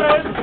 Flores.